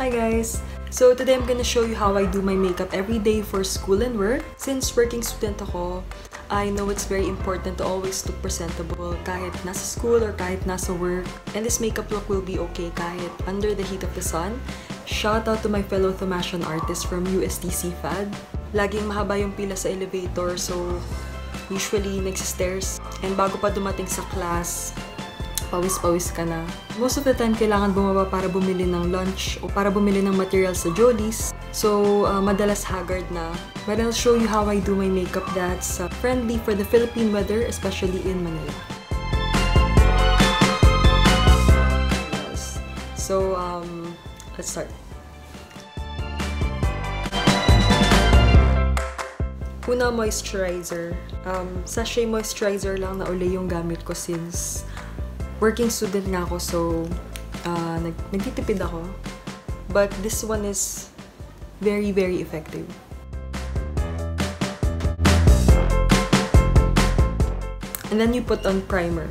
Hi guys! So today I'm gonna show you how I do my makeup every day for school and work. Since working student ako, I know it's very important to always look presentable kahit nasa school or kahit nasa work. And this makeup look will be okay kahit under the heat of the sun. Shout out to my fellow Thomasian artist from USTC FAD. Laging mahaba yung pila sa elevator so usually nagsistairs. And bago pa dumating sa class, pawis-pawis ka na. Most of the time, kailangan bumaba para bumili ng lunch o para bumili ng materials sa Jollies. So, uh, madalas haggard na. But I'll show you how I do my makeup that's uh, friendly for the Philippine weather, especially in Manila. Yes. So, um, let's start. Una, moisturizer. Um, sachet moisturizer lang na uli yung gamit ko since working student nga ako, so uh, nag nagtitipid ako. But this one is very, very effective. And then you put on primer.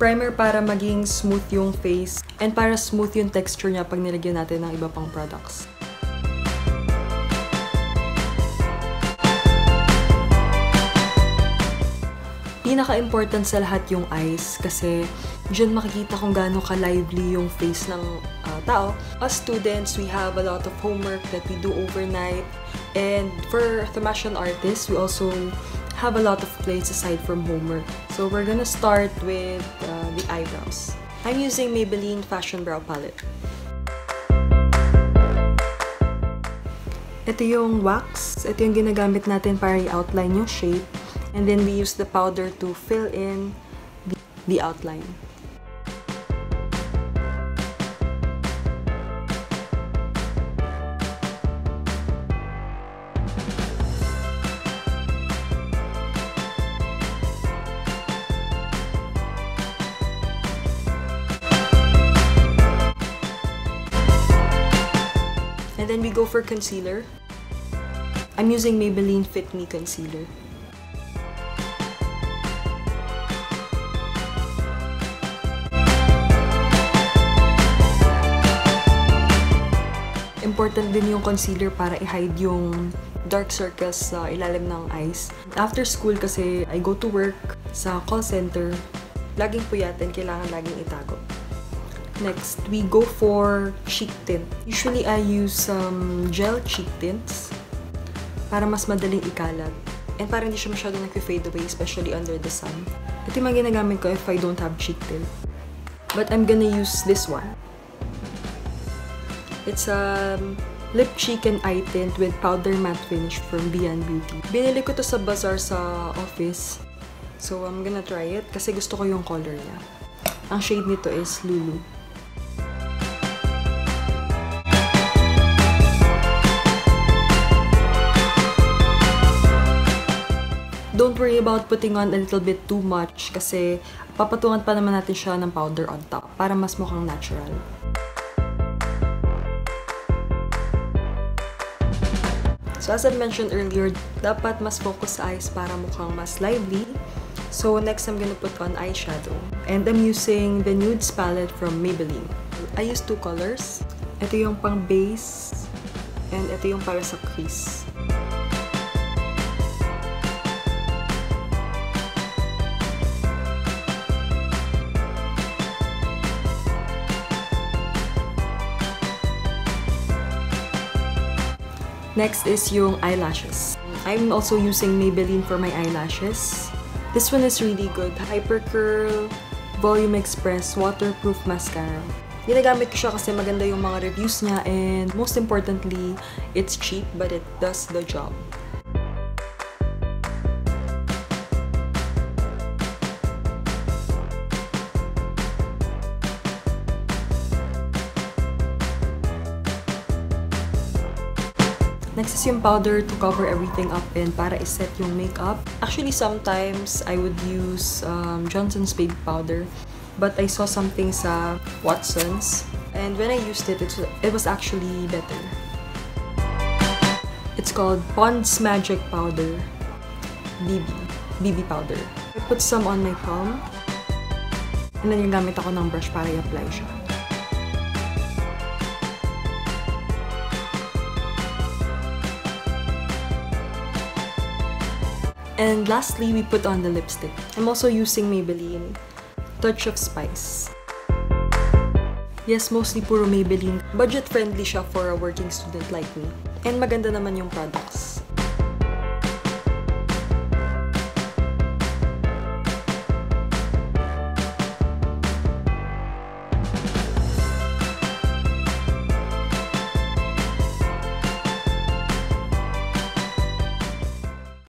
Primer para maging smooth yung face and para smooth yung texture niya pag nilagyan natin ng iba pang products. Pinaka-important sa lahat yung eyes kasi dyan makikita kung gaano ka-lively yung face ng uh, tao. As students, we have a lot of homework that we do overnight. And for Thomasian artists, we also have a lot of plays aside from homework. So we're gonna start with uh, the eyebrows. I'm using Maybelline Fashion Brow Palette. Ito yung wax. Ito yung ginagamit natin para i-outline yung shape. And then we use the powder to fill in the, outline. And then we go for concealer. I'm using Maybelline Fit Me Concealer. Important din yung concealer para i-hide yung dark circles sa ilalim ng eyes. After school kasi, I go to work sa call center. Laging puyatin, kailangan laging itago. Next, we go for cheek tint. Usually, I use some um, gel cheek tints para mas madaling ikalat. And para hindi siya masyado nag-fade away, especially under the sun. Ito yung ginagamit ko if I don't have cheek tint. But I'm gonna use this one. It's a lip cheek and eye tint with powder matte finish from Beyond Beauty. Binili ko to sa bazaar sa office. So, I'm gonna try it kasi gusto ko yung color niya. Ang shade nito is Lulu. Don't worry about putting on a little bit too much kasi papatungan pa naman natin siya ng powder on top para mas mukhang natural. As I mentioned earlier, dapat mas focus sa eyes para mukhang mas lively. So next, I'm gonna put on eyeshadow. And I'm using the Nudes palette from Maybelline. I use two colors. Ito yung pang base, and ito yung para sa crease. Next is yung eyelashes. I'm also using Maybelline for my eyelashes. This one is really good. Hyper Curl Volume Express Waterproof Mascara. Ginagamit ko siya kasi maganda yung mga reviews niya and most importantly, it's cheap but it does the job. Next is yung powder to cover everything up in para iset yung makeup. Actually, sometimes I would use um, Johnson's Baby Powder. But I saw something sa Watson's. And when I used it, it, it was actually better. It's called Pond's Magic Powder. BB. BB powder. I put some on my palm. And then gamit ako ng brush para i-apply siya. And lastly, we put on the lipstick. I'm also using Maybelline Touch of Spice. Yes, mostly puro Maybelline. Budget-friendly siya for a working student like me. And maganda naman yung products.